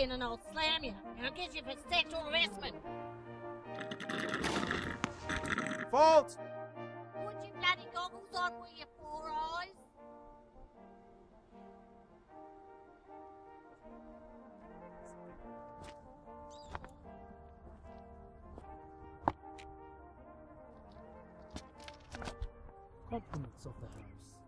again and I'll slam you, and I'll get you for sexual harassment. Fault! Put your bloody goggles on, will you? Compliments of the house.